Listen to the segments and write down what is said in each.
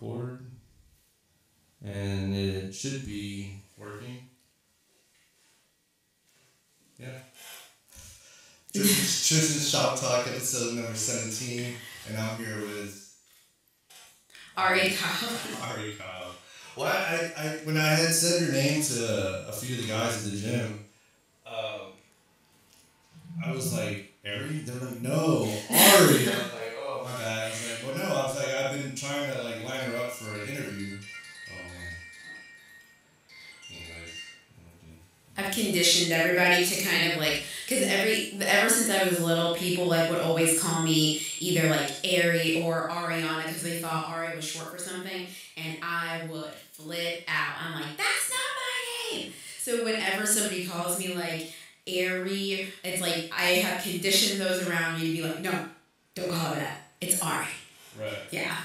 record. And it should be working. Yeah. Tristan's Shop Talk, episode number 17. And I'm here with Ari Kyle. Ari Kyle. Well, I, I, when I had said your name to a few of the guys at the gym, um, I was like, Ari? They're like, no, Ari. I was like, oh, my bad. I was like, well, no. I was conditioned everybody to kind of like, because every ever since I was little, people like would always call me either like Ari or Ariana because they thought Ari was short for something, and I would flip out. I'm like, that's not my name. So whenever somebody calls me like Ari, it's like I have conditioned those around me to be like, no, don't call it that. It's Ari. Right. Yeah.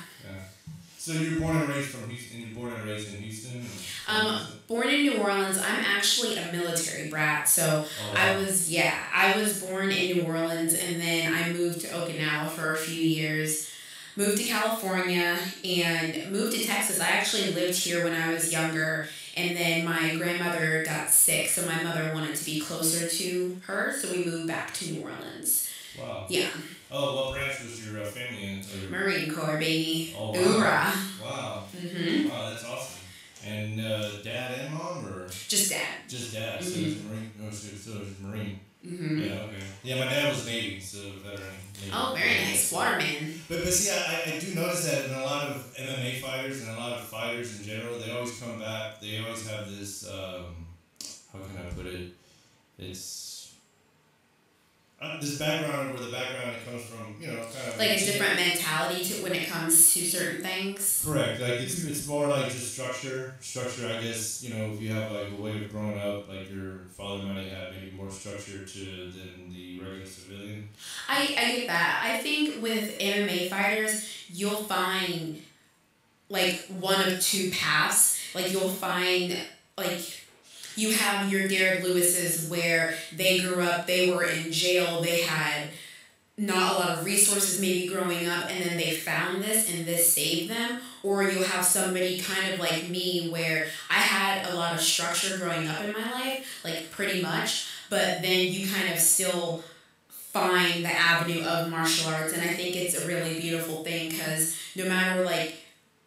So you're born and raised from Houston. You're born and raised in Houston. Um, born in New Orleans. I'm actually a military brat, so Oh, I was yeah, I was born in New Orleans and then I moved to Okinawa for a few years. Moved to California and moved to Texas. I actually lived here when I was younger and then my grandmother got sick, so my mother wanted to be closer to her, so we moved back to New Orleans. Wow. Yeah, Oh, what branch was your uh, family in? Or- Marine Corps baby. Oh, wow. Hoorah. Wow. Mhm. Wow, that's awesome. And uh, dad and mom, or Just dad. just dad? So he's a Marine. Oh, so, so he's a Marine. Mhm. Yeah. Okay. Yeah, my dad was Navy, so veteran. Navy. Oh, very nice. Waterman. But but see, I, I do notice that in a lot of MMA fighters and a lot of fighters in general, they always come back. They always have this. Um, how can I put it? It's. Uh, this background where the background it comes from, you know, kind of Like a different mentality to when it comes to certain things. Correct. Like it's, it's more like just structure. Structure, I guess. You know, if you have like a way of growing up, like your father might have maybe more structure to than the regular civilian. I, I get that. I think with MMA fighters, you'll find like one of two paths. Like you'll find like you have your Derrick Lewis's where they grew up, they were in jail, they had not a lot of resources maybe growing up and then they found this and this saved them. Or you have somebody kind of like me where i had a lot of structure growing up in my life like pretty much but then you kind of still find the avenue of martial arts and i think it's a really beautiful thing because no matter like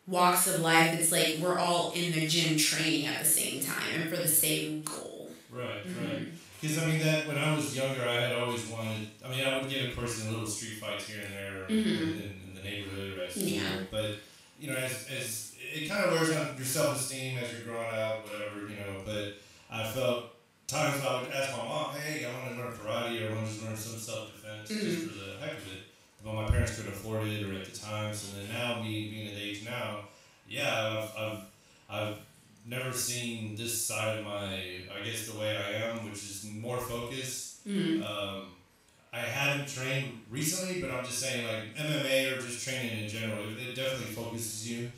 walks of life it's like we're all in the gym training at the same time and for the same goal Right. Mm-hmm. Right. Because I mean that when I was younger, I had always wanted. I mean, I would get, a person in little street fights here and there Mhm. in, in the neighborhood or at school. Yeah. But you know, as, as it kind of wears on your self esteem as you're growing up, whatever you know. But I felt times I would ask my mom, "Hey, I want to learn karate or I want to learn some self defense just Mhm. for the heck of it." But my parents couldn't afford it, or at the time. So then now, me being at the age now, yeah, I've, I've, I've never seen this side of my, I guess, the way I am, which is more focused. Mhm. Um, I haven't trained recently, but I'm just saying, like MMA or just training in general, it, it definitely focuses you.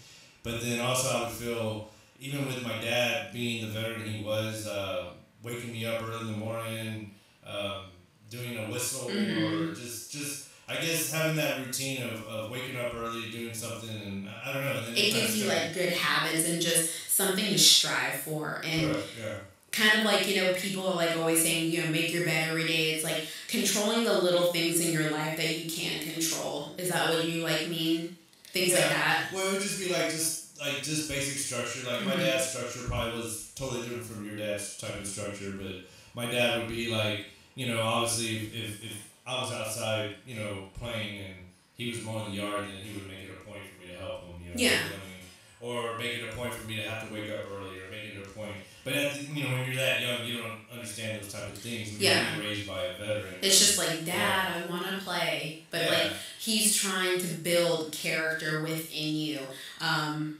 But then also, I would feel, even with my dad being the veteran he was, uh, waking me up early in the morning, um, doing a whistle, or Mhm. just, just, I guess having that routine of, of waking up early, doing something, and I don't know. it gives you like good habits and just something to strive for and Correct, yeah. kind of like you know people are like always saying you know make your bed every day it's like controlling the little things in your life that you can't control is that what you like mean things like that Well, it would just be like just like just basic structure. Like my Mhm. dad's structure probably was totally different from your dad's type of structure, but my dad would be like, you know, obviously if, if, if I was outside, you know, playing and he was mowing the yard, and he would make it a point for me to help him. You know, Yeah. I mean, or make it a point for me to have to wake up early, or make it a point. But at you know, when you're that young, you don't understand those type of things. When Yeah. You're being raised by a veteran. it's just like dad i want to play but Yeah. like he's trying to build character within you um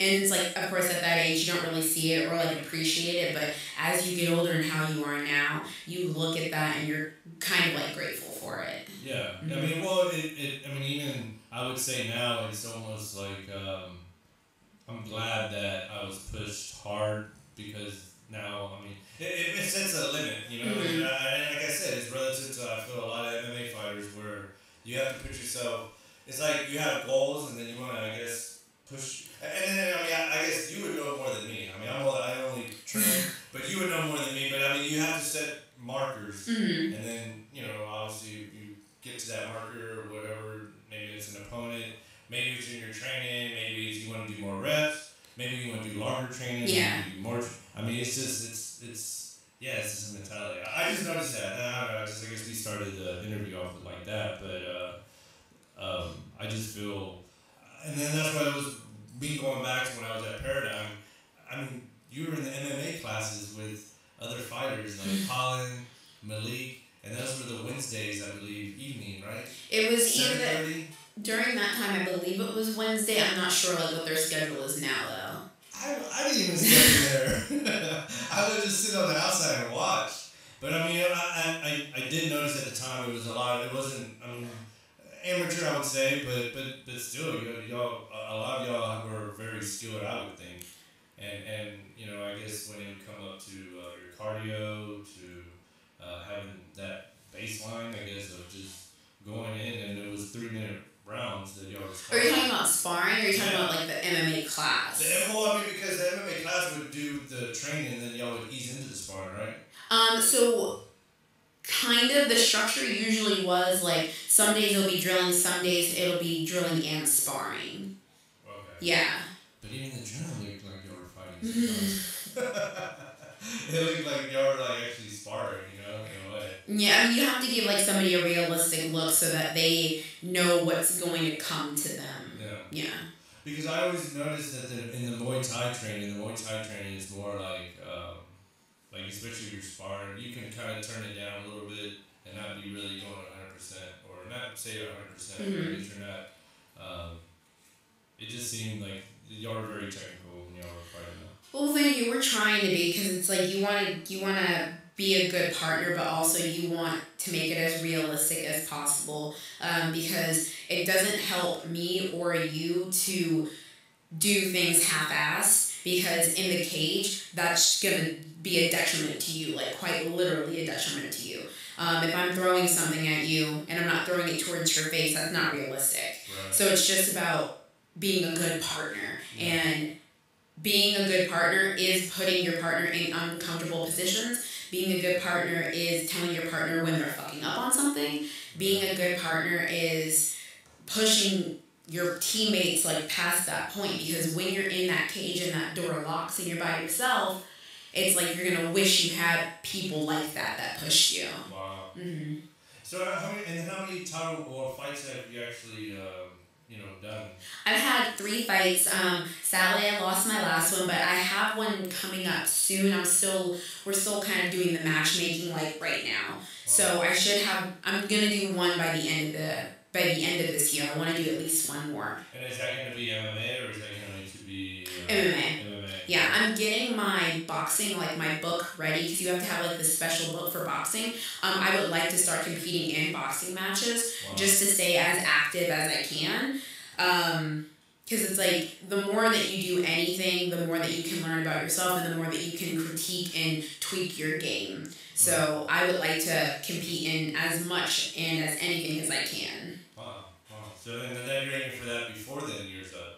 and it's like of course at that age you don't really see it or like appreciate it but as you get older and how you are now you look at that and you're kind of like grateful for it Yeah, I Mhm. mean, well, it, it, I mean, even I would say now it's almost like um, I'm glad that I was pushed hard because now, I mean, it, it, sets a limit, you know. Mhm. And I, like I said, it's relative to I feel a lot of MMA fighters where you have to put yourself. It's like you have goals and then you want to, I guess, push. And then I mean, I, I guess you would know more than me. I mean, I'm, I only train, but you would know more than me. But I mean, you have to set markers, Mhm. and then you know, obviously, you get to that marker or whatever. Maybe it's an opponent. Maybe it's in your training. Maybe it's you want to do more reps. Maybe you want to do longer training. Yeah. Do more. I mean, it's just it's it's yeah, it's just a mentality. I I just noticed that. I don't know. I just I guess we started the interview off with like that, but uh, um, I just feel, and then that's why it was me going back to when I was at Paradigm. I mean, you were in the MMA classes with other fighters like hmm. Colin, Malik, and those were the Wednesdays, I believe, evening, right? It was either during that time. I believe it was Wednesday. I'm not sure like what their schedule is now though. I, I didn't even sit in there. I would just sit on the outside and watch. But I mean, I, I, I, I did notice at the time it was a lot. It wasn't. I mean, amateur, I would say, but but but still, y'all a lot of y'all were very skilled, I would think. And and you know, I guess when it would come up to uh, your cardio, to uh, having that baseline, I guess of just going in, and it was three minute rounds that y'all. was Are you talking about sparring? Or are you talking Yeah. about like the MMA class? The, well, I mean, because the MMA class would do the training, and then y'all would ease into the sparring, right? Um, so kind of the structure usually was like some days it'll be drilling, some days it'll be drilling and sparring. Okay. Yeah. But even the journal looked like y'all were fighting. it looked like y'all were like actually sparring, you know, in a way. Yeah, I mean, you have to give like somebody a realistic look so that they know what's going to come to them. Yeah. Yeah. Because I always noticed that the, in the Muay Thai training, the Muay Thai training is more like, um, like especially if you're sparring, you can kind of turn it down a little bit and not be really going 100%, or not say 100%, percent but Mhm. if you're not, um, it just seemed like y'all were very technical when y'all were fighting. Well, thank you. We're trying to be because it's like you want to you want to be a good partner, but also you want to make it as realistic as possible. Um, because it doesn't help me or you to do things half-assed because in the cage that's gonna be a detriment to you, like quite literally a detriment to you. Um, if I'm throwing something at you and I'm not throwing it towards your face, that's not realistic. Right. So it's just about being a good partner. And being a good partner is putting your partner in uncomfortable positions. Being a good partner is telling your partner when they're fucking up on something. Being a good partner is pushing your teammates like past that point because when you're in that cage and that door locks and you're by yourself, it's like you're gonna wish you had people like that that pushed you. Wow. hmm So uh, how many and how many title or fights have you actually um, you know done? I've had three fights. Um, sadly, I lost my last one, but I have one coming up soon. I'm still, we're still kind of doing the matchmaking like right now. Wow. So I should have. I'm gonna do one by the end of the by the end of this year. I want to do at least one more. And is that going to be MMA or is that going to be uh, MMA. MMA. Yeah, I'm getting my boxing like my book ready because you have to have like the special book for boxing. Um, I would like to start competing in boxing matches. Wow. just to stay as active as I can. Um, because it's like the more that you do anything, the more that you can learn about yourself and the more that you can critique and tweak your game. So I would like to compete in as much and as anything as I can. Wow. Wow. So then, then you're aiming for that before the year's up.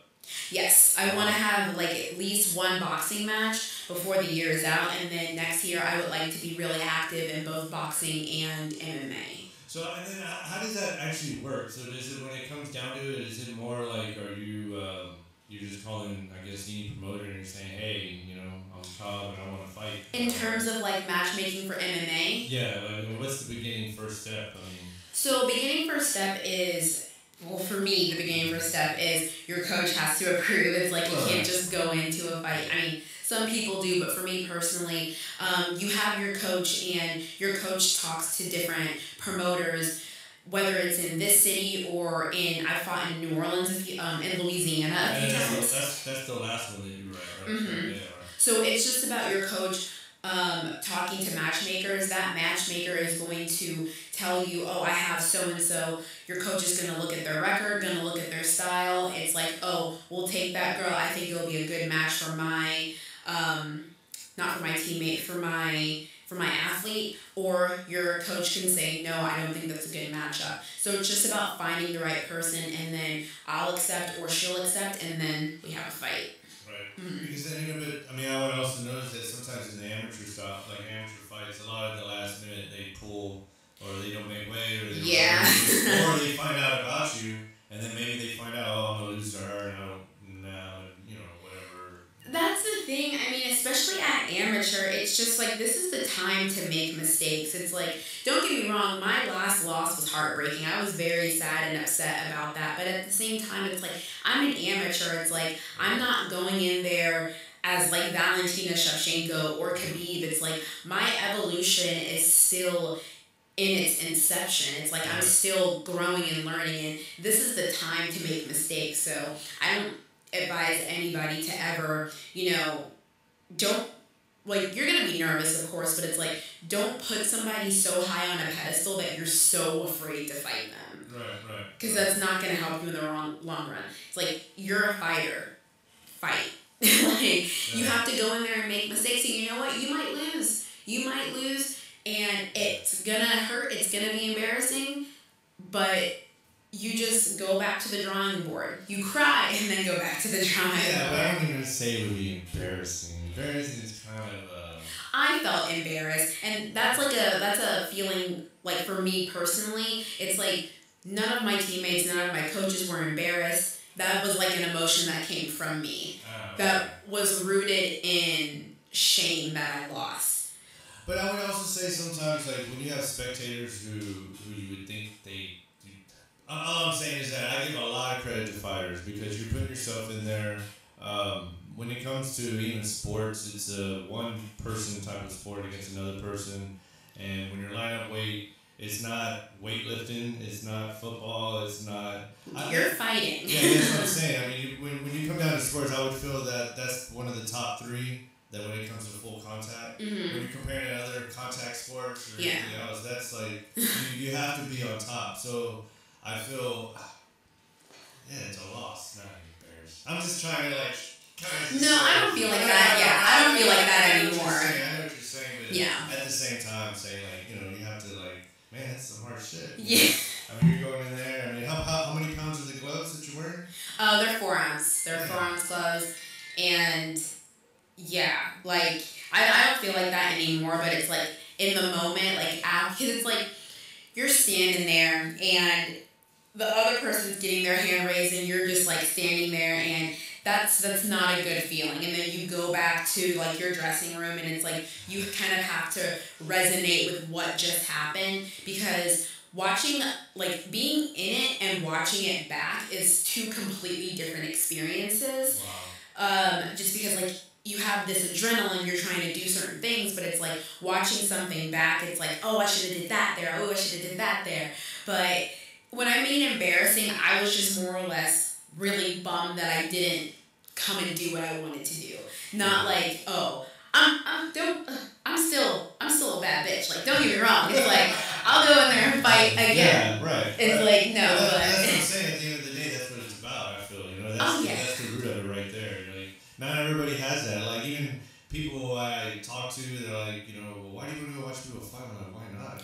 Yes, I want to have like at least one boxing match before the year is out, and then next year I would like to be really active in both boxing and MMA. So and then how how does that actually work? So does it when it comes down to it, is it more like are you um, you're just calling I guess any promoter and you're saying hey you know I'm Cobb and I want to fight. In terms of like matchmaking for MMA, yeah, I mean, what's the beginning first step? I mean, So beginning first step is well for me the beginning first step is your coach has to approve. It's like you can't just go into a fight. I mean some people do, but for me personally, um, you have your coach and your coach talks to different promoters. Whether it's in this city or in, I fought in New Orleans, um, in Louisiana few that's, that's the last one that you write, right? Mhm. Yeah, right. So it's just about your coach um, talking to matchmakers. That matchmaker is going to tell you, oh, I have so and so. Your coach is going to look at their record, going to look at their style. It's like, oh, we'll take that girl. I think it'll be a good match for my, um, not for my teammate, for my for my athlete, or your coach can say, no, I don't think that's a good matchup. So it's just about finding the right person, and then I'll accept or she'll accept, and then we have a fight. Because then, you know, but I mean, I would also notice that sometimes in the amateur stuff, like amateur fights, a lot of the last minute they pull or they don't make weight or they Yeah. or they find out about you and then maybe they find out, oh, I'm gonna lose to her and I don't now, you know, whatever. That's the thing. I mean, especially at amateur, it's just like this is the time to make mistakes. It's like, don't get me wrong, my last loss was heartbreaking. I was very sad and upset about that. But at the same time, it's like, I'm an amateur. It's like, I'm not going in there as like Valentina Shevchenko or Khabib. It's like, my evolution is still in its inception. It's like I'm still growing and learning, and this is the time to make mistakes. So I don't advise anybody to ever, you know, don't like you're gonna be nervous, of course, but it's like don't put somebody so high on a pedestal that you're so afraid to fight them Right, right. because that's not gonna help you in the wrong long run. It's like you're a fighter, fight. like you have to go in there and make mistakes, and you know what? You might lose. You might lose, and it's gonna hurt. It's gonna be embarrassing, but you just go back to the drawing board. You cry and then go back to the drawing board. Yeah. I am going to say would be embarrassing. Embarrassing is kind of uh I felt embarrassed, and that's like a that's a feeling like for me personally. It's like none of my teammates, none of my coaches were embarrassed. That was like an emotion that came from me. uh, That was rooted in shame that I lost. But I would also say sometimes, like when you have spectators who who you would think they, all all I'm saying is that I give a lot of credit to fighters because you're putting yourself in there. Um, when it comes to even sports, it's a one person type of sport against another person, and when you're lineup weight, it's not weightlifting, it's not football, it's not. You're fighting. yeah, that's what I'm saying. I mean, when, when you come down to sports, I would feel that that's one of the top three. That when it comes to full contact, hmm when you're comparing to other contact sports or Yeah. anything else, that's like you, you have to be on top. So I feel, yeah, it's a loss, not embarrassed. I'm just trying to like kind of. No, I don't feel like that. Yeah, I don't feel like that I know what you're anymore. I know what you're saying, but Yeah. at the same time, saying like you know you have to like man, that's some hard shit. Yeah. I mean, you're going in there. I mean, how, how, how many pounds are the gloves that you're wearing? Oh, uh, they're four ounce. They're four ounce gloves, and yeah, like I, I don't feel like that anymore. But it's like in the moment, like because it's like you're standing there and the other person's getting their hand raised, and you're just like standing there, and that's that's not a good feeling. And then you go back to like your dressing room, and it's like you kind of have to resonate with what just happened because watching like being in it and watching it back is two completely different experiences Wow. um, just because like you have this adrenaline you're trying to do certain things but it's like watching something back it's like oh i should have did that there oh i should have did that there but when i mean embarrassing i was just more or less really bummed that i didn't come and do what i wanted to do not like oh i'm i'm don't i'm still i'm still a bad bitch like don't get me wrong it's like i'll go in there and fight again Yeah, right. it's right. like no Well, that- but that's what I'm saying. At the end of the day, that's what it's about. I feel you know that's Oh, the, yeah. that's the root of it right there. Like not everybody has that. Like even people I talk to, they're like, you know, well, why do you want to go watch people fight?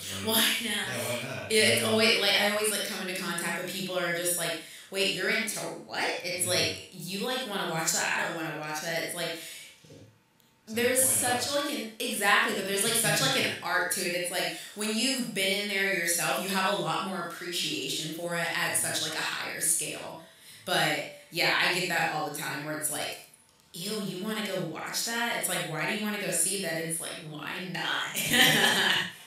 Mm. Like, why not? Like, why not Yeah, why not? Yeah, it's always like I always like come into contact with people who are just like, wait, you're into what? It's like you like want to watch that. I don't want to watch that. It's like there's such like an exactly, but there's like such like an art to it. It's like when you've been in there yourself, you have a lot more appreciation for it at such like a higher scale. But yeah, I get that all the time where it's like. Ew, you want to go watch that? It's like, why do you want to go see that? It's like, why not?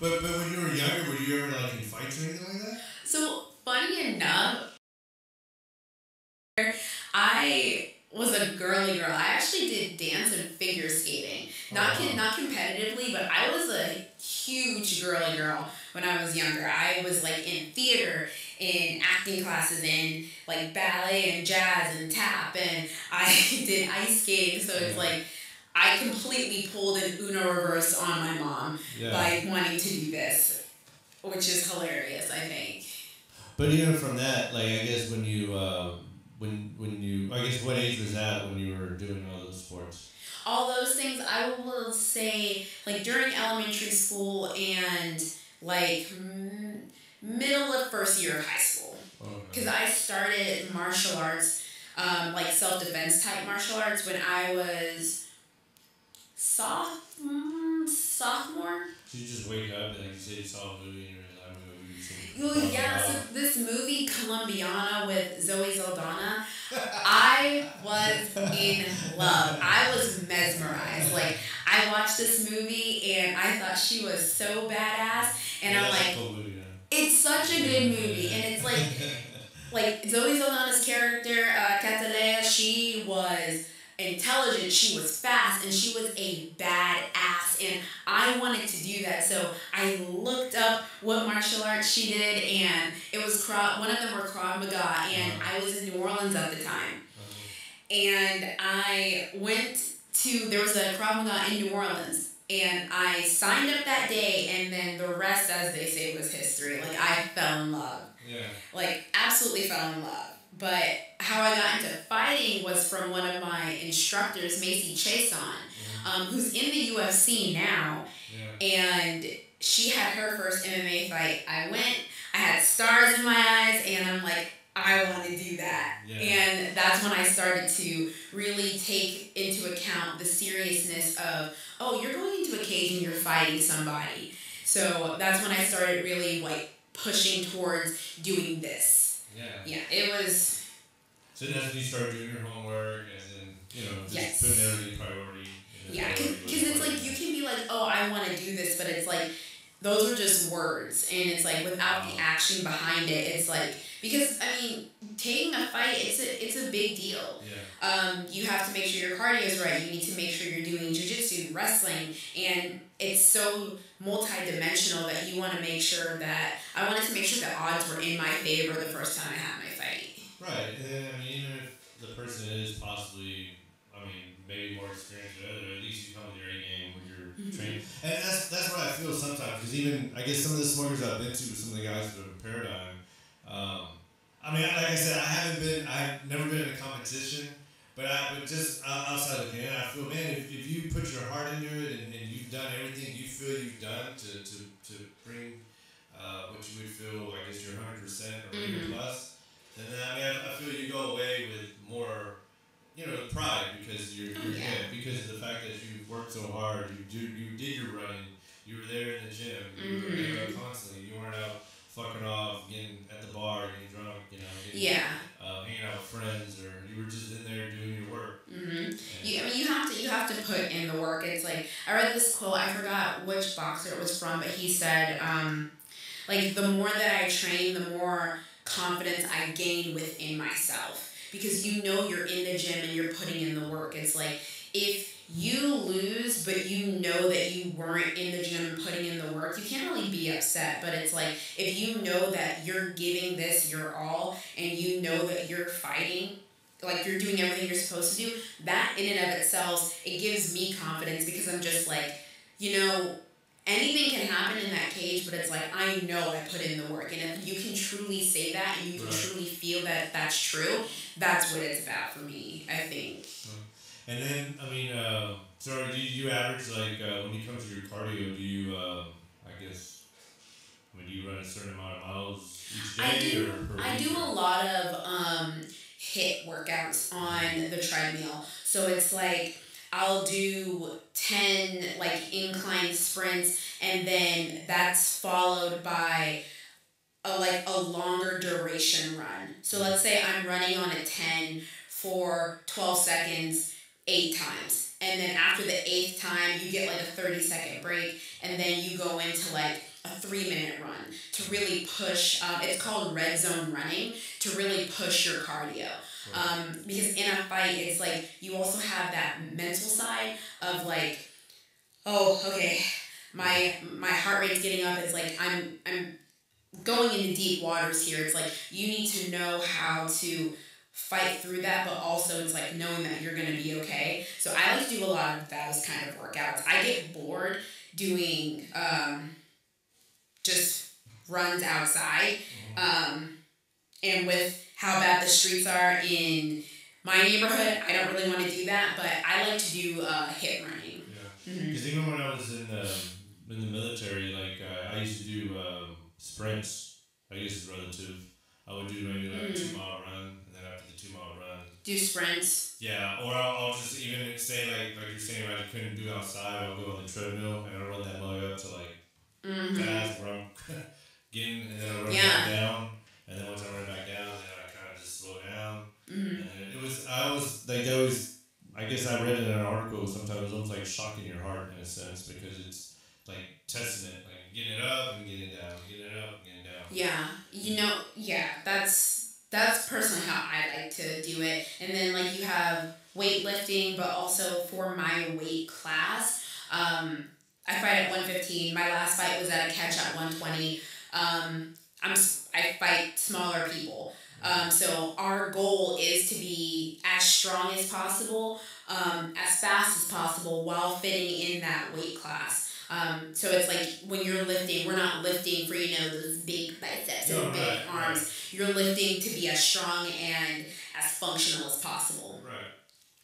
But but when you were younger, were you ever like in fights or anything like that? So funny enough, I was a girly girl. I actually did dance and figure skating. Not Oh, not competitively, but I was a huge girly girl when I was younger. I was like in theater, in acting classes, in like ballet and jazz and tap, and I did ice skating. So it's like I completely pulled an Uno reverse on my mom Yeah. by wanting to do this, which is hilarious. I think. But even from that, like I guess when you uh, when when you I guess what age was that when you were doing all those sports? all those things, I will say, like during elementary school and like m- middle of first year of high school, because I started martial arts, um, like self defense type martial arts, when I was soph- mm, sophomore. Did you just wake up and like you said you saw a movie and you were like. Oh yeah, so this movie Colombiana with Zoe Saldana, I was in love. I was mesmerized. Like I watched this movie and I thought she was so badass, and I'm like, cool movie, yeah. it's such a good movie, and it's like like Zoe Saldana's character, uh, Cataleya, she was intelligent, she was fast, and she was a badass. And I wanted to do that, so I looked up what martial arts she did, and it was Krav. One of them were Krav Maga, and I was in New Orleans at the time, and I went to there was a Krav Maga in New Orleans. And I signed up that day, and then the rest, as they say, was history. Like, I fell in love Yeah. like absolutely fell in love. But how I got into fighting was from one of my instructors, Macy Chiasson, um, who's in the UFC now, Yeah. and she had her first MMA fight. I went, I had stars in my eyes, and I'm like, I want to do that. Yeah. And that's when I started to really take into account the seriousness of, oh, you're going into a cage and you're fighting somebody. So that's when I started really like pushing towards doing this. Yeah. Yeah, it was. So that's when you start doing your homework and then, you know, just Yes. putting everything in priority. then Yeah, because it's like you can be like, oh, I want to do this, but it's like those are just words, and it's like without the action behind it, it's like because I mean, taking a fight, it's a it's a big deal. Yeah. Um, you have to make sure your cardio is right. You need to make sure you're doing jujitsu, wrestling, and it's so multi-dimensional that you want to make sure that I wanted to make sure that odds were in my favor the first time I had my fight. Right. And I mean, even if the person is possibly, I mean, maybe more experienced than other, at least you come with your A game, with your Mhm. training. And that's, that's what I feel sometimes, because even, I guess some of the smokers I've been to with some of the guys that are in Paradigm, um, I mean, like I said, I haven't been, I've never been in a competition, but I, but just uh, outside looking in, I feel, man, if, if you put your heart into it and, and you've done everything you feel you've done to, to, to bring uh, what you would feel, I guess, your 100% or maybe Mhm. plus, and then I mean, I, I feel you go away with more, you know, pride because you're, you're Yeah. yeah, because of the fact that you worked so hard. You do you did your running. You were there in the gym. You were Mhm. there constantly. You weren't out fucking off, getting at the bar, getting drunk. You know, getting, Yeah. uh, hanging out with friends, or you were just in there doing your work. hmm You, I mean, you have to you have to put in the work. It's like I read this quote. I forgot which boxer it was from, but he said, um, like the more that I train, the more confidence I gain within myself because you know you're in the gym and you're putting in the work. It's like if you lose, but you know that you weren't in the gym putting in the work, you can't really be upset. But it's like if you know that you're giving this your all and you know that you're fighting like you're doing everything you're supposed to do that in and of itself it gives me confidence because i'm just like you know anything can happen in that cage but it's like i know i put in the work and if you can truly say that and you can Right. truly feel that that's true that's what it's about for me i think hmm. And then I mean, uh, so do you, average like uh, when you come to your cardio? Do you, uh, I guess, I mean, do you run a certain amount of miles each day I do- or per I do a lot of um, HIIT workouts on the treadmill. So it's like I'll do 10 like incline sprints and then that's followed by a like a longer duration run. So let's say I'm running on a 10 for 12 seconds 8 times. And then after the 8th time you get like a 30 second break and then you go into like a 3 minute run to really push um, it's called red zone running to really push your cardio. Um, because in a fight it's like you also have that mental side of like oh okay my my heart rate's getting up. It's like i'm i'm going into deep waters here. It's like you need to know how to fight through that but also it's like knowing that you're going to be okay so i like to do a lot of those kind of workouts i get bored doing um, just runs outside um, and with how bad the streets are in my neighborhood, I don't really want to do that, but I like to do uh, HIIT running. Yeah. Because mm-hmm. even when I was in the in the military, like uh, I used to do um, sprints. I guess it's relative. I would do maybe like mm. a two mile run, two mile run, do sprints. Yeah, or I'll, I'll just even say like like you're saying, I couldn't do outside. I'll go on the treadmill and I'll run that mug up to like mm-hmm. fast where I'm getting, and then I'll run yeah. back down, and then once I run back down, then I kind of just slow down. Mm-hmm. And it was I was like always. I guess I read in an article sometimes it's almost like shocking your heart in a sense because it's like testing it, like getting it up and getting it down, getting it up and getting it down. Yeah, you know, yeah, that's that's personally how I like to do it. And then like you have weightlifting, but also for my weight class, um, I fight at one fifteen. My last fight was at a catch at one twenty. Um, I'm I fight smaller people. Um, so our goal is to be as strong as possible, um, as fast as possible, while fitting in that weight class. Um, so it's like when you're lifting, we're not lifting for you know those big biceps and big right, arms. Right. You're lifting to be as strong and as functional as possible. Right.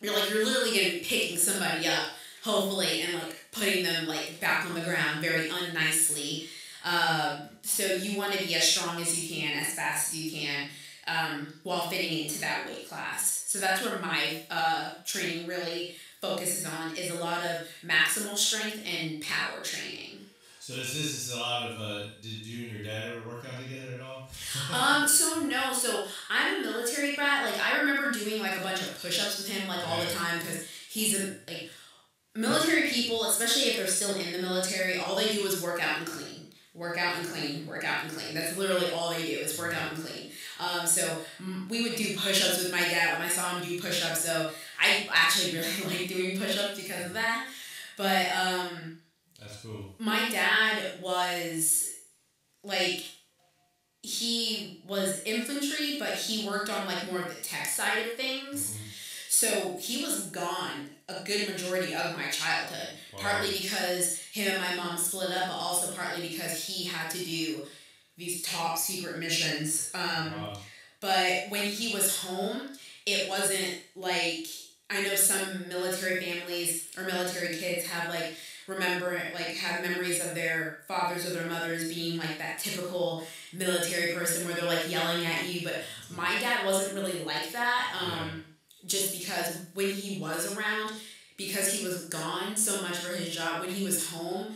You're like you're literally gonna be picking somebody up, hopefully, and like putting them like back on the ground very unnicely. Um, so you want to be as strong as you can, as fast as you can, um, while fitting into that weight class. So that's where my uh, training really focuses on is a lot of maximal strength and power training. So is this is a lot of uh, did you and your dad ever work out together at all? um. So no. So I'm a military brat. Like I remember doing like a bunch of push-ups with him like all the time because he's a like military people, especially if they're still in the military. All they do is work out and clean. Work out and clean, work out and clean. That's literally all they do is work out and clean. Um, so we would do push-ups with my dad when I saw him do push-ups. So I actually really like doing push-ups because of that. But um, that's cool. My dad was like he was infantry, but he worked on like more of the tech side of things. Mm-hmm. So he was gone a good majority of my childhood. Wow. Partly because him and my mom split up, but also partly because he had to do these top secret missions. Um, wow. But when he was home, it wasn't like I know some military families or military kids have like remember like have memories of their fathers or their mothers being like that typical military person where they're like yelling at you but my dad wasn't really like that um, just because when he was around because he was gone so much for his job when he was home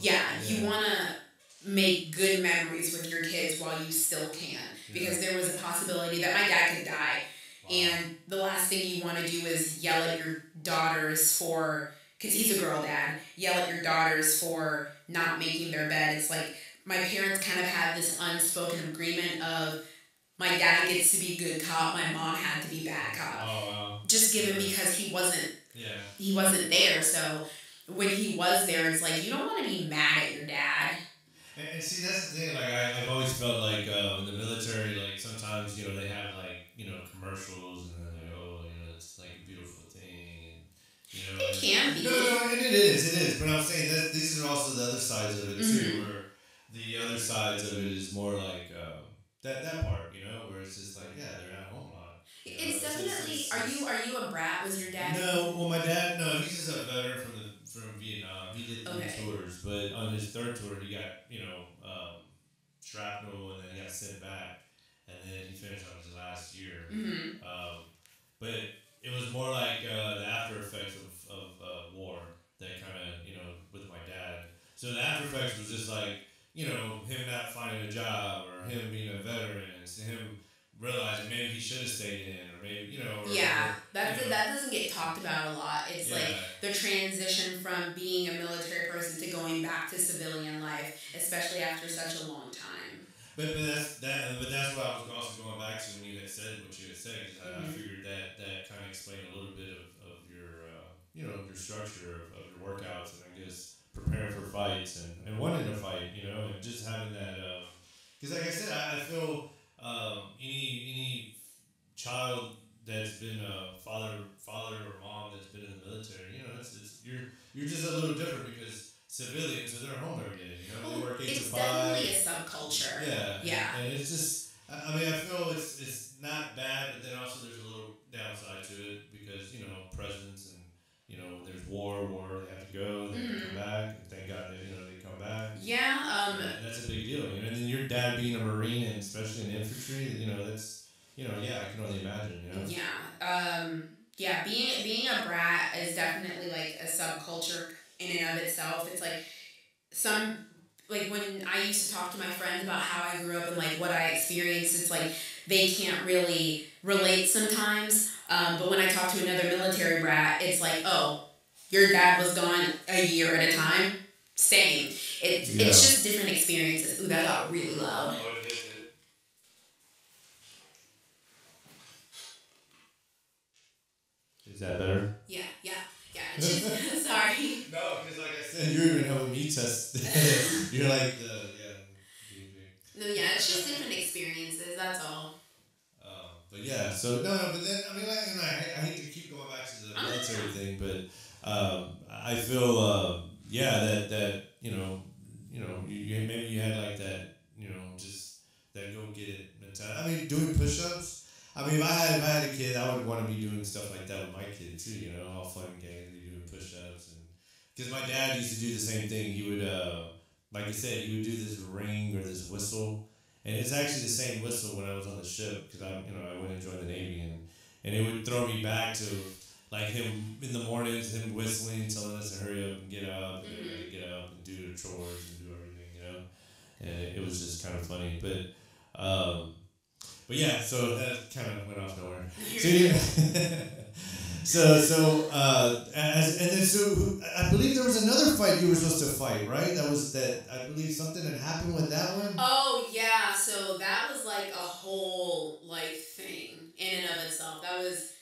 yeah, yeah, you want to make good memories with your kids while you still can because there was a possibility that my dad could die and the last thing you want to do is yell at your daughters for, because he's a girl dad, yell at your daughters for not making their bed. It's like my parents kind of had this unspoken agreement of my dad gets to be good cop, my mom had to be bad cop. Oh, wow. Just given because he wasn't yeah. he wasn't there. So when he was there, it's like you don't want to be mad at your dad. And, and see, that's the thing. Like I, I've always felt like uh, in the military, like sometimes you know they have like you know, commercials and then like, oh, you know, it's like a beautiful thing. You know, it can be. No, no, and it is, it is. But I'm saying that these are also the other sides of it mm-hmm. too, where the other sides of it is more like uh, that that part, you know, where it's just like, yeah, they're at home a lot. It's know? definitely. It's, it's, are you are you a brat? Was your dad? No, well, my dad. No, he's just a veteran from the from Vietnam. He did three okay. tours, but on his third tour, he got you know um, shrapnel, and then he got sent back and then he finished on his last year. Said what you had said. Cause mm-hmm. I, figured that that kind of explained a little bit of, of your uh, you know your structure of, of your workouts and I guess preparing for fights and, and wanting to fight. You know, and just having that. Because uh, like I said, I, I feel um, any any child that's been a father father or mom that's been in the military, you know, it's, it's you're you're just a little different because civilians are they're home every day. You know, they work eight it's to five. definitely a subculture. Yeah. Yeah. And it's just, I mean, I feel it's it's not bad, but then also there's a little downside to it because you know presidents and you know there's war, war. They have to go. They have to Mhm. come back. Thank God they you know they come back. Yeah. Um. And that's a big deal. You know, and then your dad being a marine and especially in infantry, you know that's you know yeah I can only imagine. You know. Yeah. Um. Yeah. Being being a brat is definitely like a subculture in and of itself. It's like some like when I used to talk to my friends about how I grew up and like what I experienced, it's like they can't really relate sometimes. Um, but when I talk to another military brat, it's like, oh, your dad was gone a year at a time. Same. It, Yeah. It's just different experiences. Ooh, that got really loud. Is that better? Yeah, yeah, yeah. Just, sorry. No, because like I said, you're even helping me test. you're like the yeah. No, yeah, it's just different experiences. That's all. But yeah, so no, no, but then I mean, like, and I, I hate to keep going back to the military thing, but um, I feel, uh, yeah, that that you know, you know, you, you maybe you had like that, you know, just that go get it mentality. I mean, doing push-ups. I mean, if I had if I had a kid, I would want to be doing stuff like that with my kid too. You know, all fun and games, doing push-ups, and because my dad used to do the same thing. He would, uh, like you said, he would do this ring or this whistle. And it's actually the same whistle when I was on the ship because I, you know, I went and joined the Navy, and, and it would throw me back to like him in the mornings, him whistling, telling us to hurry up and get up, and Mhm. everybody get up and do the chores and do everything, you know. And it, it was just kind of funny, but, um, but yeah. So that kind of went off nowhere. So yeah. so so uh, as and then so I believe there was another fight you were supposed to fight, right? That was that I believe something had happened with that one. Oh yeah, so that was like a whole like thing in and of itself. That was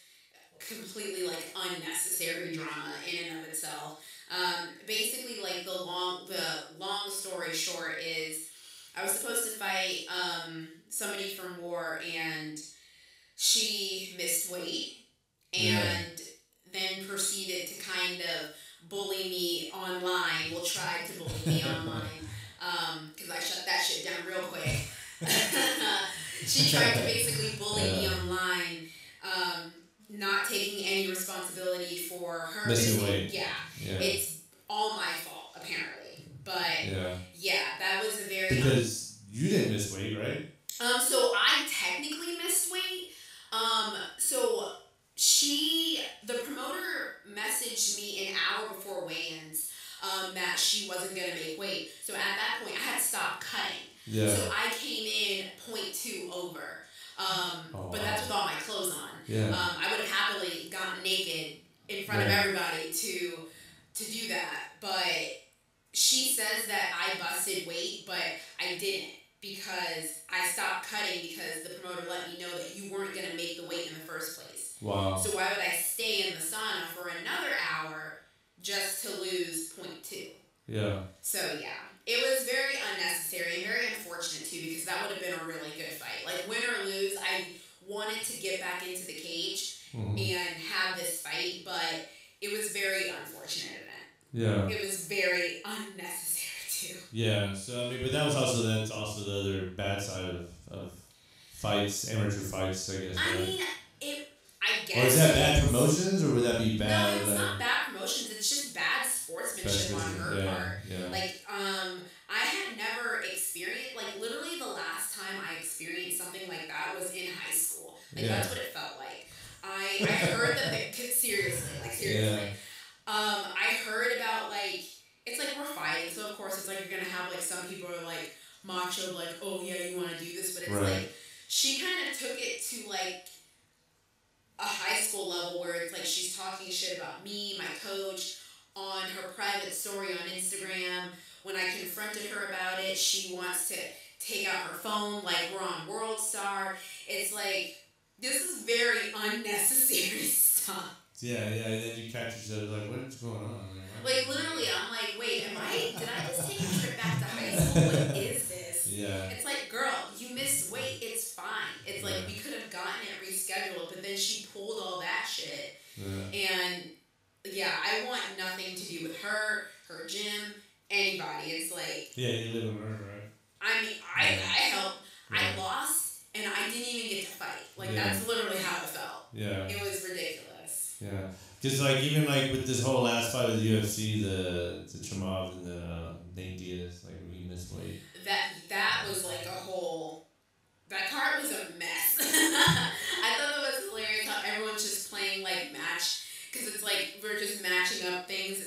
completely like unnecessary drama in and of itself. Um, basically, like the long the long story short is, I was supposed to fight um, somebody from war, and she missed weight, and then proceeded to kind of bully me online. Well, tried to bully me online because I shut that shit down real quick. she tried to basically bully me online, um, not taking any responsibility for her Missing missing- weight. Yeah, Yeah. it's all my fault apparently. But Yeah. yeah, that was a very Because you didn't miss weight, right? um, so I technically missed weight. Um, so she, the promoter messaged me an hour before weigh-ins, um, that she wasn't gonna make weight. So at that point, I had stopped cutting. Yeah. So I came in 0.2 over. Um, Oh, but that's with all my clothes on. Yeah. Um, I would have happily gotten naked in front of everybody to to do that, but she says that I busted weight, but I didn't because I stopped cutting because the promoter let me know that you weren't gonna make the weight in the first place. Wow. So why would I stay in the sauna for another hour just to lose 0.2? Yeah. So yeah, it was very unnecessary and very unfortunate too because that would have been a really good fight. Like win or lose, I wanted to get back into the cage Mhm. and have this fight, but it was very unfortunate event. Yeah. It was very unnecessary too. Yeah. So I mean, but that was also that's also the other bad side of, of fights, amateur fights, I guess. I right? mean, it. I guess. or is that bad promotions, or would that be bad? No, it's not uh, bad promotions. It's just bad sportsmanship on her yeah, part. Yeah. Like, um, I had never experienced, like, literally the last time I experienced something like that was in high school. Like, Yeah. that's what it felt like. I, I heard that, they, seriously, like, seriously. Um, I heard about, like, it's like we're fighting, so of course it's like you're gonna have, like, some people are, like, macho, like, oh, yeah, you wanna do this, but it's Right. like, she kind of took it to, like, a high school level where it's like she's talking shit about me, my coach, on her private story on Instagram. When I confronted her about it, she wants to take out her phone like we're on World Star. It's like this is very unnecessary stuff. Yeah, yeah, and then you catch yourself like, what is going on? Fight with the UFC, the the Chimaev and the uh, Nate Diaz, like we missed weight. That that was like a whole. That card was a mess. I thought that was hilarious how everyone's just playing like match because it's like we're just matching up things.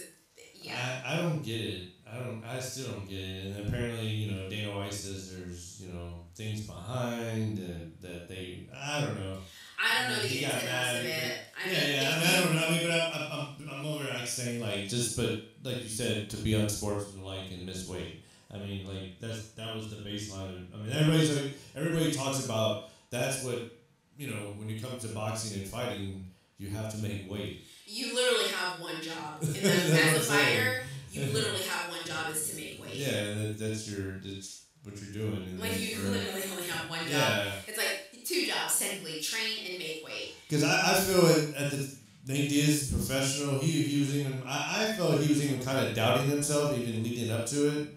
Yeah. I, I don't get it. I don't. I still don't get it. And apparently, you know, Dana White says there's you know things behind and that they. I don't know. I don't know the He got ins and outs mad. of it. I yeah, mean, yeah. I, mean, I don't know. I mean, but I'm, I'm, I'm, I'm over like saying like just, but like you said, to be unsportsmanlike and like and miss weight. I mean, like that's that was the baseline. I mean, everybody's like, everybody talks about that's what you know when it comes to boxing and fighting, you have to make weight. You literally have one job. And That's then what I'm as a fighter, you literally have one job is to make weight. Yeah, that, that's your that's what you're doing. and Like you for- literally only have one job. Yeah, It's like two jobs technically: train and make weight. because I, I feel it at the Nate Diaz professional. He, he was even I, I felt he was even kind of doubting himself even leading up to it,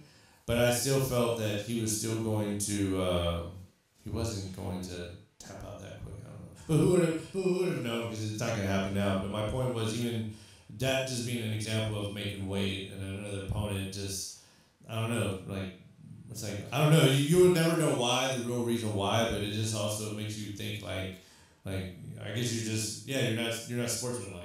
but I still felt that he was still going to. Uh, he wasn't going to tap out that quick. I don't know, but who would have who would have known? Because it's not gonna happen now. But my point was even that just being an example of making weight and another opponent just I don't know like. It's like I don't know. You, you will never know why the real reason why, but it just also makes you think like, like I guess you're just yeah you're not you're not sportsmanlike.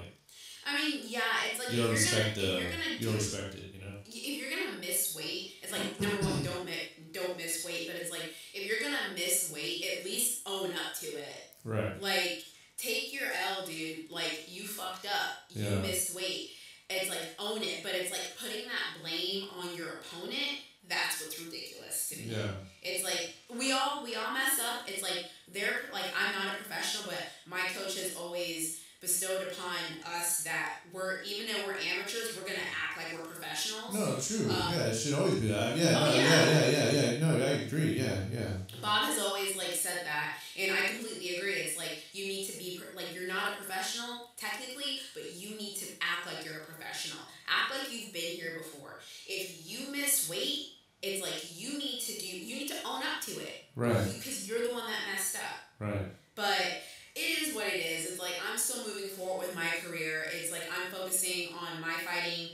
I mean, yeah, it's like You don't respect gonna, the you're gonna uh, you do, don't respect it. You know. if you're gonna miss weight, it's like number one, don't miss don't miss weight. But it's like if you're gonna miss weight, at least own up to it. Right. Like take your L, dude. Like you fucked up. You Yeah. missed weight. It's like own it, but it's like putting that blame on your opponent. That's what's ridiculous to me. Yeah. It's like we all we all mess up. It's like they're like I'm not a professional, but my coach has always bestowed upon us that we're even though we're amateurs, we're gonna act like we're professionals. No, true. Um, yeah, it should always be that. Yeah. Oh, no, yeah. yeah. Yeah. Yeah. Yeah. No, I agree. Yeah. Yeah. Bob has always like said that, and I completely agree. It's like you need to be like you're not a professional technically, but you need to act like you're a professional. Act like you've been here before. If you miss weight, it's like you need to do. You need to own up to it Right. because you're the one that messed up. Right. But it is what it is. It's like I'm still moving forward with my career. It's like I'm focusing on my fighting,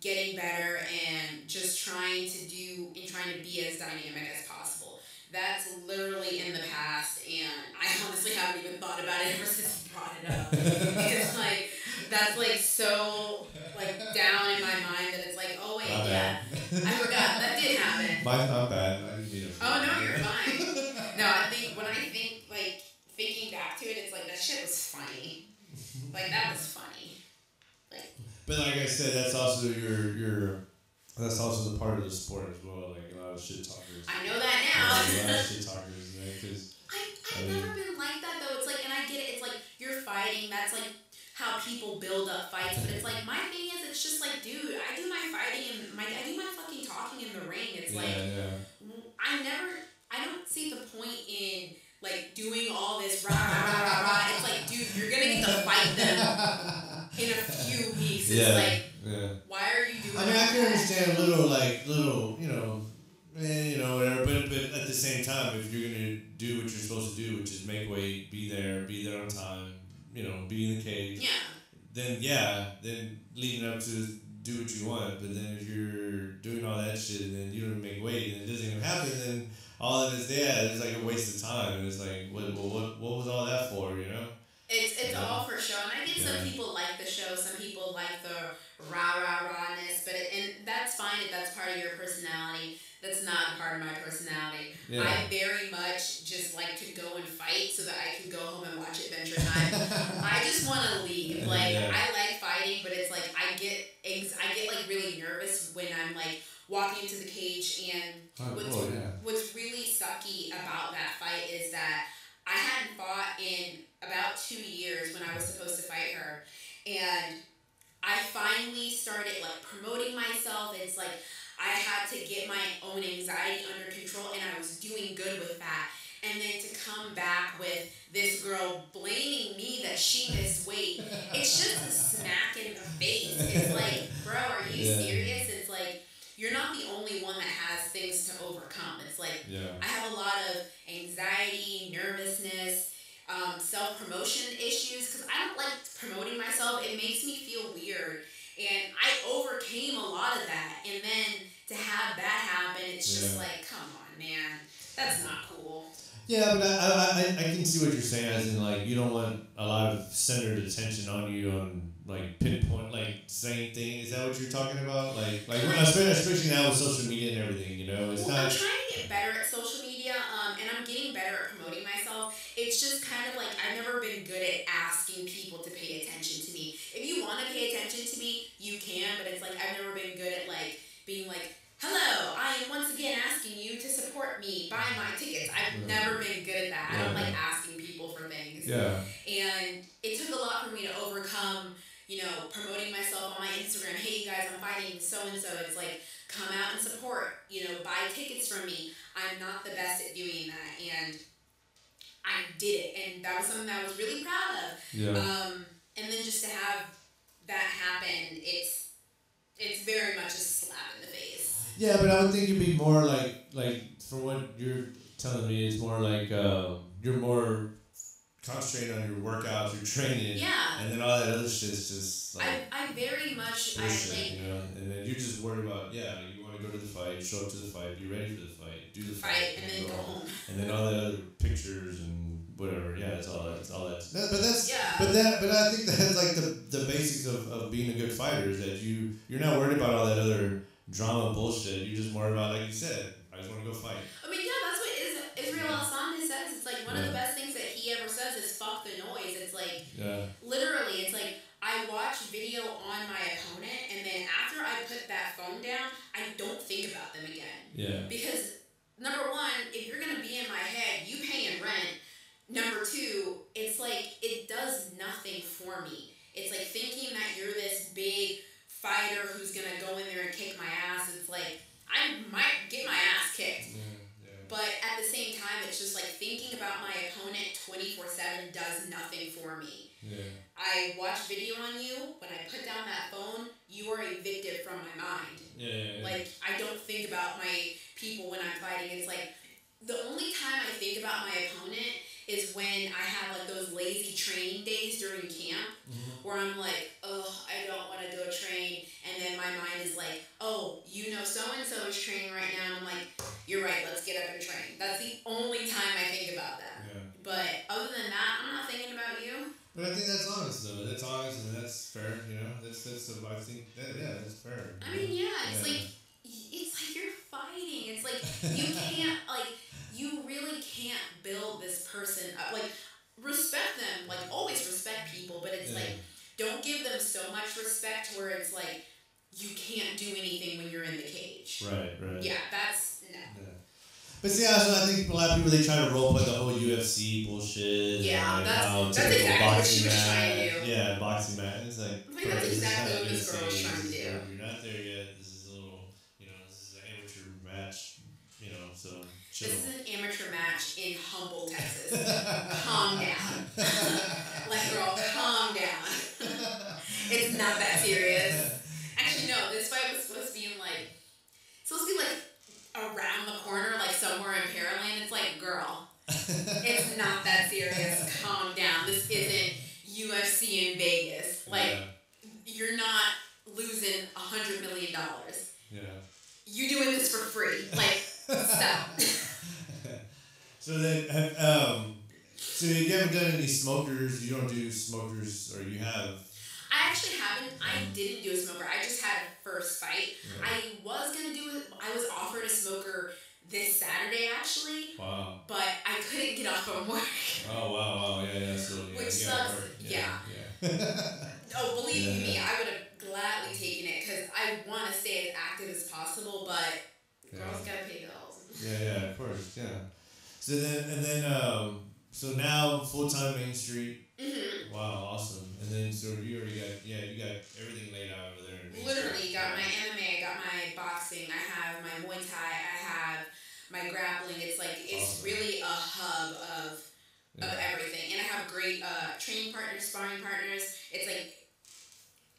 getting better, and just trying to do and trying to be as dynamic as possible. That's literally in the past, and I honestly haven't even thought about it ever since you brought it up. it's like that's like so like down in my mind that it's like, oh wait, yeah. I forgot that did happen. Mine's not bad. I didn't mean to. Oh no, you're fine. No, I think when I think like thinking back to it, it's like that shit was funny. Like that was funny. Like. But like I said, that's also your your. That's also the part of the sport as well. Like a lot of shit talkers. I know that now. a lot of shit talkers, right? Because I I I've mean- never been like that though. It's like, and I get it. It's like you're fighting. That's like how people build up fights. But it's like my thing is, it's just like, dude, I do my fighting and my I do my fucking talking in the ring. It's yeah, like yeah. I never, I don't see the point in like doing all this rah rah rah rah rah. It's like, dude, you're gonna get to fight them in a few weeks. It's Yeah. like, Yeah. why are you doing? I mean, I can understand a little, like, little, you know, eh, you know, whatever. But, but at the same time, if you're gonna do what you're supposed to do, which is make weight, be there, be there on time, you know, be in the cage, Yeah, then yeah, then leading up to do what you want. But then if you're doing all that shit and then you don't make weight and it doesn't even happen, then all of it's yeah, it's like a waste of time. And it's like, what, what, what, what was all that for? You know? it's it's Yeah. all for show, and I get some people like the show, some people like the rah rah rahness, but it, and that's fine if that's part of your personality. That's not part of my personality. Yeah. I very much just like to go and fight so that I can go home and watch Adventure Time. I just want to leave. Like Yeah. I like fighting, but it's like I get I get like really nervous when I'm like walking into the cage and Oh, what's, cool, yeah. what's really sucky about that fight is that I hadn't fought in about two years when I was supposed to fight her, and I finally started like promoting myself. It's like I had to get my own anxiety under control, and I was doing good with that. And then to come back with this girl blaming me that she missed weight, it's just a smack in the face. It's like, bro, are you Yeah. serious? It's like you're not the only one that has things to overcome. It's like Yeah. I have a lot of anxiety, nervousness, um, self promotion issues because I don't like promoting myself and I overcame a lot of that. And then to have that happen, it's just yeah. like, come on, man. That's not cool. Yeah, but I, I, I can see what you're saying, as in, like, you don't want a lot of centered attention on you on, like, pinpoint, like, same thing. Is that what you're talking about? Like, like especially now with social media and everything, you know? It's well, not... I'm trying to get better at social media, um, and I'm getting better at promoting myself. It's just kind of like I've never been good at asking people to pay attention to me. If you want to pay attention to me, you can, but it's like I've never been good at like being like, "Hello, I am once again asking you to support me, buy my tickets." I've Right. never been good at that. I don't like asking people for things. Yeah. And it took a lot for me to overcome, you know, promoting myself on my Instagram. Hey, you guys, I'm fighting so and so. It's like, come out and support, you know, buy tickets from me. I'm not the best at doing that. And I did it. And that was something that I was really proud of. Yeah. Um, and then just to have that happen, it's it's very much a slap in the face. Yeah, but I would think it'd be more like like from what you're telling me, it's more like uh, you're more concentrated on your workouts, your training, Yeah. and then all that other shit's just like. I, I very much I like you know, and then you're just worried about yeah, you want to go to the fight, show up to the fight, be ready for the fight, do the fight, fight and then go home. and then all the other pictures and whatever. Yeah, it's all that. It's all that. that but that's Yeah. but that but I think that's like the the basics of, of being a good fighter is that you you're not worried about all that other drama bullshit. You're just more about like you said. I just want to go fight. I mean, yeah, that's what Is- Israel Adesanya says. It's like one of the best things that he ever says is "fuck the noise." It's like Yeah. literally, it's like I watch video on my opponent, and then after I put that phone down, I don't think about them again. Yeah. Because number one, if you're gonna be in my head, you paying rent. Number two, it's like it does nothing for me. It's like thinking that you're this big fighter who's gonna go in there and kick my ass. It's like I might get my ass kicked. Yeah. Yeah. But at the same time, it's just like thinking about my opponent 24 7 does nothing for me. Yeah. I watch video on you. When I put down that phone, you are evicted from my mind. Yeah. yeah. Like, I don't think about my people when I'm fighting. It's like the only time I think about my opponent is when I have like those lazy training days during camp Mhm. where I'm like, oh, I don't want to go train. And then my mind is like, oh, you know, so and so is training right now. And I'm like, you're right, let's get up and train. That's the only time I think about that. Yeah. But other than that, I'm not thinking about you. But I think that's honest though. That's honest and that's fair. You know, that's that's. I think that yeah, that's fair. I mean, yeah, it's Yeah. like, it's like you're fighting. It's like, you can't, like, you really can't build this person up. Like, respect them. Like, always respect people, but it's Yeah. like, don't give them so much respect where it's like, you can't do anything when you're in the cage. Right. Right. Yeah, that's no. Yeah. But see, also, I think a lot of people they try to role play the whole UFC bullshit. Yeah, and that's- how that's exactly what boxing she was trying to do. Yeah, boxing match. It's like, Like, that's exactly what this girl was trying to do. You're not there yet. This is a little, you know, this is an amateur match. You know, so. This is an amateur match in Humble, Texas. believe you me, I would have gladly taken it because I want to stay as active as possible. But girls gotta pay bills. Yeah, yeah, of course, yeah. So then, and then, um, so now full time Main Street. hmm Wow, awesome. And then, so you already got, yeah, you got everything laid out over there. Literally Street. got my MMA, I got my boxing, I have my Muay Thai, I have my grappling. It's like it's Awesome. really a hub of of everything. And I have great uh, training partners, sparring partners. It's like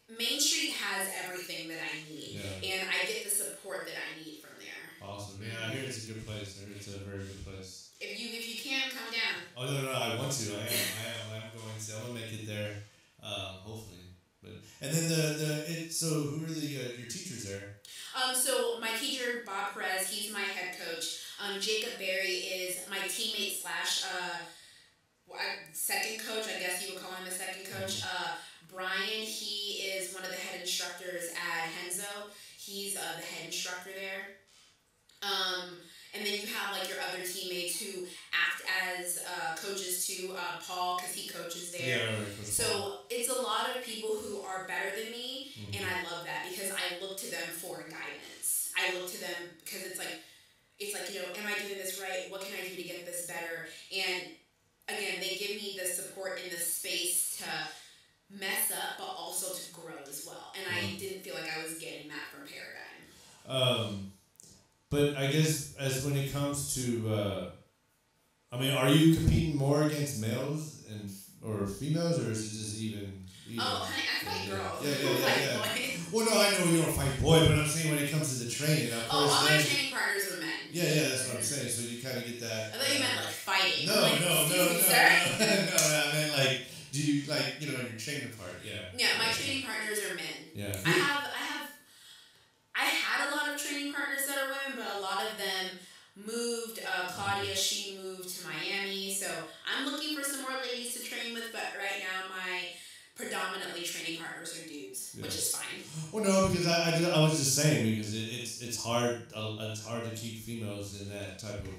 Main Street has everything that I need, Yeah. and I get the support that I need from there. Awesome. Yeah, I hear it's a good place. I hear it's a very good place. If you if you can come down, Oh no, no, I want to. I am. I am. I'm going to. I want to make it there. Um, hopefully. But and then the the it, so who are the uh, your teachers there? um, so my teacher Bob Perez. He's my head coach. Um, Jacob Berry is my teammate slash uh, second coach. I guess you would call him a second coach. Uh, Brian, he is one of the head instructors at Renzo. He's uh, the head instructor there. Um, and then you have like your other teammates who act as uh, coaches too. Uh, Paul, because he coaches there. Yeah, right, So it's a lot of people who are better than me, Mhm. and I love that because I look to them for guidance. I look to them because it's like, it's like you know, am I doing this right? What can I do to get this better? And again, they give me the support in the space to mess up, but also to grow as well. And I didn't feel like I was getting that from Paradigm. Um, but I guess as when it comes to, uh, I mean, are you competing more against males and or females, or is it just even? even? Oh, honey, I fight girls. Yeah, yeah, I yeah, yeah. Well, no, I know you don't fight boy, but I'm saying when it comes to the training, of Oh, all my training partners are men. yeah, yeah, that's what I'm saying. So you kind of get that. I thought you meant like fighting. No, like, no, no, no, no, sir. no, no. I meant like, do you like you know your training part? Yeah. Yeah, my training partners are men. Yeah. I have I have I had a lot of training partners that are women, but a lot of them moved. Uh, Claudia, she moved to Miami, so I'm looking for some more ladies to train with. But right now, my predominantly training partners are dudes, which is fine. Well, no, because I, I, ju- I was just saying because it, it's it's hard uh, it's hard to keep females in that type of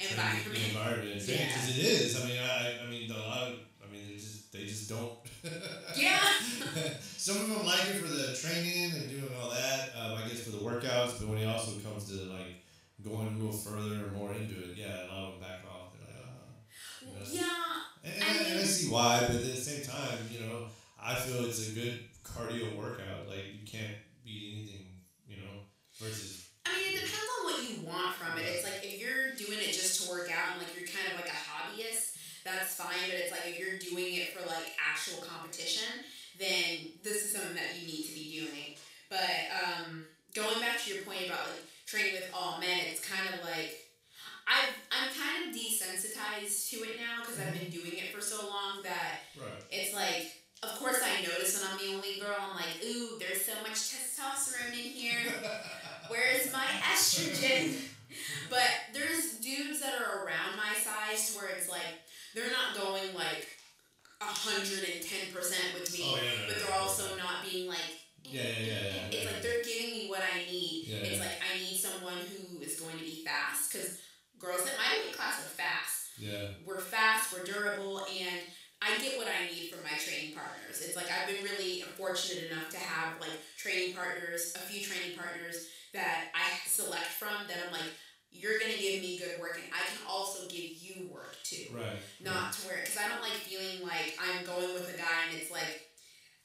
Environment. environment Yeah. because it is. I mean, I I mean a lot of they just don't. Yeah. Some of them like it for the training and doing all that. Um, I guess for the workouts, but when it also comes to like going a little further or more into it, yeah, a lot of them back off. They're like, oh. You know? Yeah. And, and, I, and I see why, but at the same time, you know, I feel it's a good cardio workout. Like you can't beat anything, you know, versus I mean, it depends on what you want from it. It's like if you're doing it just to work out and like you're kind of like a that's fine. But it's like if you're doing it for like actual competition, then this is something that you need to be doing. But um, going back to your point about like training with all men, it's kind of like I've I'm kind of desensitized to it now because I've been doing it for so long that right. it's like, of course, I notice when I'm the only girl. I'm like, ooh, there's so much testosterone in here. Where's my estrogen? But there's dudes that are around my size where it's like they're not going like hundred and ten percent with me, Oh, yeah, no, but they're also no. not being like. Yeah, yeah, yeah, yeah, It's yeah. like they're giving me what I need. Yeah, it's like I need someone who is going to be fast because girls in my weight class are fast Yeah. we're fast, we're durable, and I get what I need from my training partners. It's like I've been really fortunate enough to have like training partners, a few training partners that I select from that I'm like, you're gonna give me good work, and I can also give you work too. Right. Not to where, because I don't like feeling like I'm going with a guy and it's like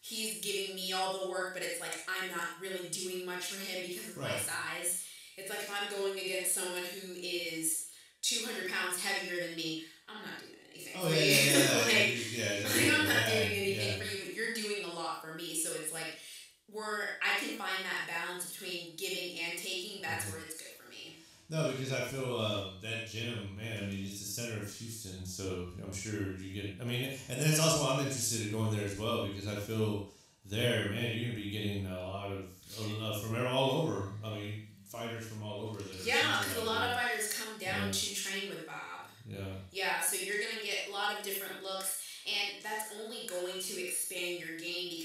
he's giving me all the work, but it's like I'm not really doing much for him because of my size. It's like if I'm going against someone who is 200 pounds heavier than me, I'm not doing anything Oh for yeah, you. yeah, yeah. like, yeah, yeah, I'm not doing anything for you, but you're doing a lot for me. So it's like where I can find that balance between giving and taking. That's mm-hmm. where it's good for me. No, because I feel uh, that gym, man. I mean, it's the center of Houston, so I'm sure you get. I mean, and then it's also why I'm interested in going there as well because I feel there, man, you're gonna be getting a lot of uh, from all over. I mean, fighters from all over there. Yeah, because a lot of fighters come down Yeah. to train with Bob. Yeah. Yeah, so you're gonna get a lot of different looks, and that's only going to expand your game because if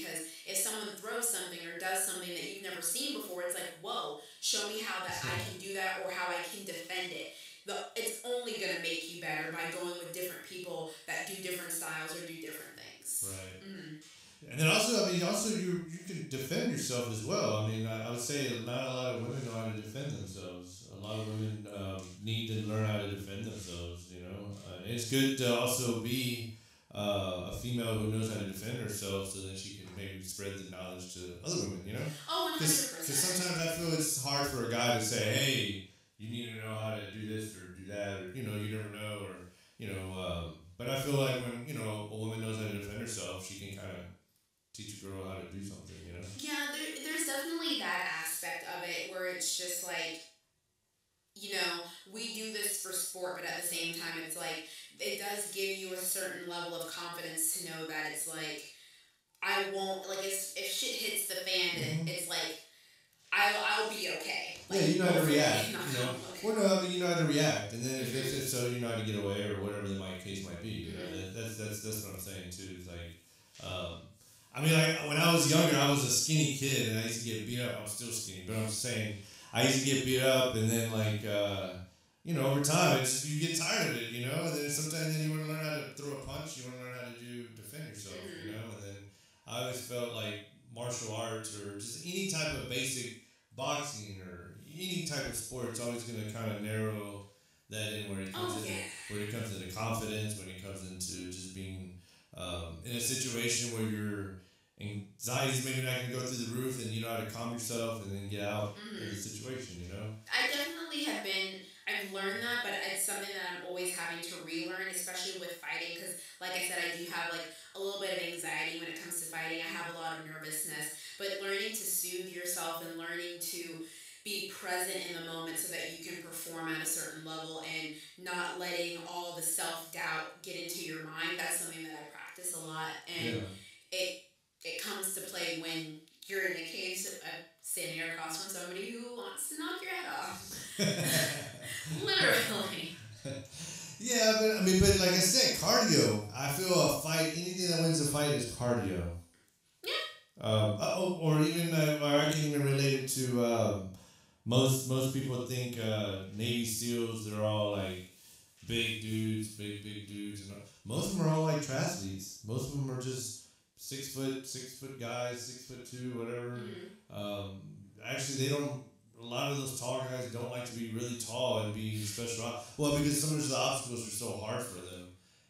someone throws something or does something that you've never seen before, it's like, whoa, show me how that I can do that or how I can defend it. The, it's only gonna make you better by going with different people that do different styles or do different things. Right. Mm. And then also, I mean, also you you can defend yourself as well. I mean, I, I would say not a lot of women know how to defend themselves. A lot of women um, need to learn how to defend themselves. You know, uh, it's good to also be uh, a female who knows how to defend herself, so that she can maybe spread the knowledge to other women. You know, Oh, one hundred because sometimes I feel it's hard for a guy to say, hey, you need to know how to do this or do that, or you know, you never know, or you know. Um, but I feel like when you know a woman knows how to defend herself, she can kind of teach a girl how to do something. You know. Yeah, there, there's definitely that aspect of it where it's just like, you know, we do this for sport, but at the same time, it's like, it does give you a certain level of confidence to know that it's like, I won't, like, it's, if shit hits the fan, it, it's like, I'll, I'll be okay. yeah, you know how to react. You know, wood. well, no, I mean, you know how to react, and then if, if, if so, you know how to get away or whatever the might case might be. You know, that, that's that's that's what I'm saying too. Is like, um, I mean, like when I was younger, I was a skinny kid, and I used to get beat up. I'm still skinny, but I'm saying I used to get beat up, and then like. Uh, you know, over time, it's you get tired of it, you know, and then sometimes then you want to learn how to throw a punch, you want to learn how to do defend yourself, you know, and then I always felt like martial arts or just any type of basic boxing or any type of sport, it's always going to kind of narrow that in where it comes Oh, into yeah. where it comes into confidence, when it comes into just being um, in a situation where your anxiety's maybe not going to go through the roof, and you know how to calm yourself and then get out of the situation, you know. I definitely have been. I've learned that, but it's something that I'm always having to relearn, especially with fighting. Because, like I said, I do have like a little bit of anxiety when it comes to fighting. I have a lot of nervousness, but learning to soothe yourself and learning to be present in the moment so that you can perform at a certain level and not letting all the self doubt get into your mind. That's something that I practice a lot, and Yeah. it it comes to play when you're in a cage standing across from somebody who wants to knock your head off. Literally. Yeah, but I mean, but like I said, cardio. I feel a fight. Anything that wins a fight is cardio. Yeah. Um, oh, or even uh, or I can even relate it to um, most most people think uh, Navy SEALs. They're all like big dudes, big big dudes, and most of them are all like triathletes. Most of them are just six foot six foot guys, six foot two, whatever. Um, actually, they don't. A lot of those tall guys don't like to be really tall and be special. Well, because some of the obstacles are so hard for them.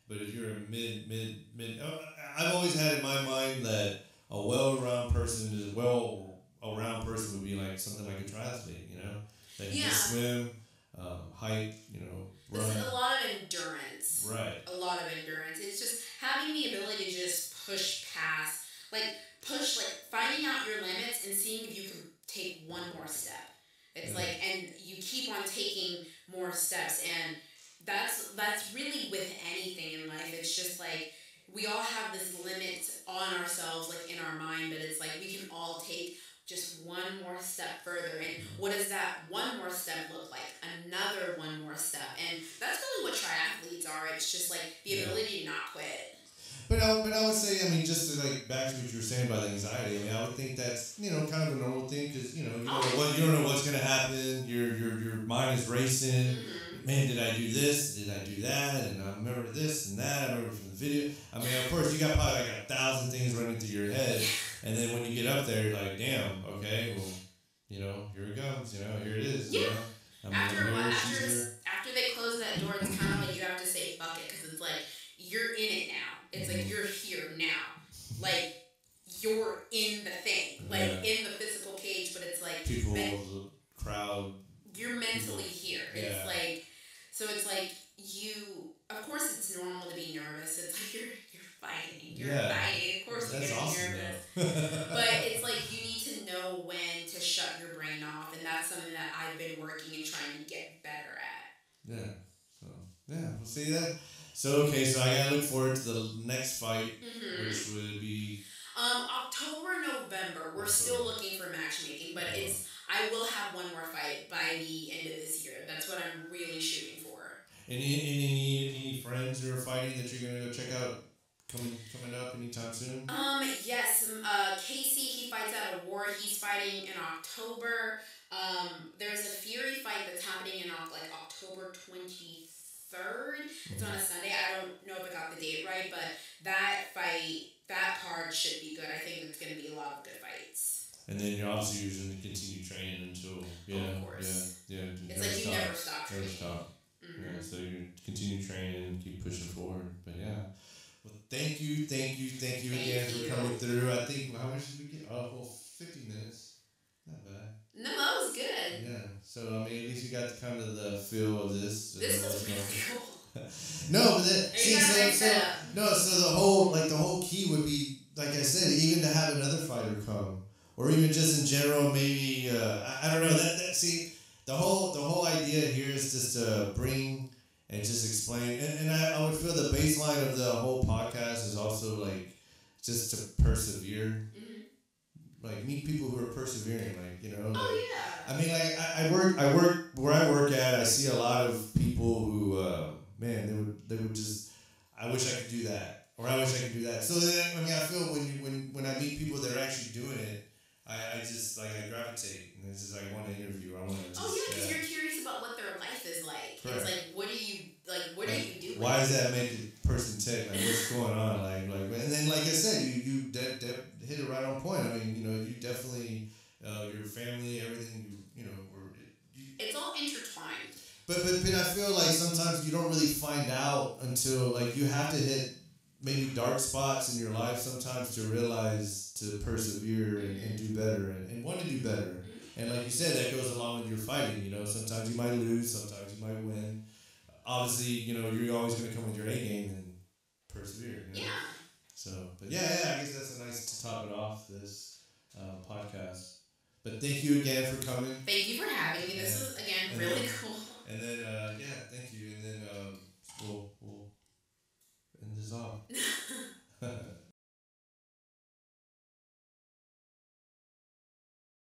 But if you're a mid, mid, mid, uh, I've always had in my mind that a well-rounded person is well around person would be like something like a triathlete. You know, that can Yeah. swim, um, hike, you know, This is a lot of endurance. Right. A lot of endurance. It's just having the ability to just push past, like push, like finding out your limits and seeing if you can take one more step. It's Yeah. like, and you keep on taking more steps, and that's that's really with anything in life. It's just like we all have this limit on ourselves, like in our mind, but it's like we can all take just one more step further. And mm-hmm. what does that one more step look like? Another one more step. And that's really what triathletes are. It's just like the Yeah. ability to not quit. But I, but I would say, I mean, just to like back to what you were saying about anxiety. I mean, I would think that's you know kind of a normal thing because you know you don't know what you don't know what's gonna happen. Your your your mind is racing. Mm-hmm. Man, did I do this? Did I do that? And I remember this and that. I remember from the video. I mean, of course, you got probably like a thousand things running through your head, and then when you get up there, you're like, damn, okay, well, you know, here it comes. You know, here it is. You know? I'm After a while, she's after, here. after no, so the whole like the whole key would be like I said, even to have another fighter come, or even just in general, maybe uh, I, I don't know that, that see the whole the whole idea here is just to bring and just explain, and, and I, I would feel the baseline of the whole podcast is also like just to persevere. Mhm. like meet people who are persevering. Like you know. Like, Oh yeah. I mean, like I, I work, I work where I work at. I see a lot of people who, uh, man, they would, they would just. I wish I could do that, or I wish I could do that. So then, I mean, I feel when you, when when I meet people that are actually doing it, I, I just like I gravitate, and it's just like I want to interview. I want to. Oh yeah, because you're curious about what their life is like. Correct. It's like, what do you like? What are you doing? Why does that make the person tick? Like, what's going on? Like, like, and then, like I said, you you de- de- hit it right on point. I mean, you know, you definitely, uh, your family, everything, you you know, were. You, It's all intertwined. But, but but I feel like sometimes you don't really find out until like you have to hit maybe dark spots in your life sometimes to realize to persevere and, and do better and, and want to do better. And like you said, that goes along with your fighting. You know, sometimes you might lose, sometimes you might win. Obviously, you know, you're always going to come with your A game and persevere. You know? Yeah. So, but yeah, yeah, I guess that's a nice to top it off this uh, podcast. But thank you again for coming. Thank you for having me. This Yeah. was again really cool. And then uh, yeah, thank you. And then um, we'll we'll end this off.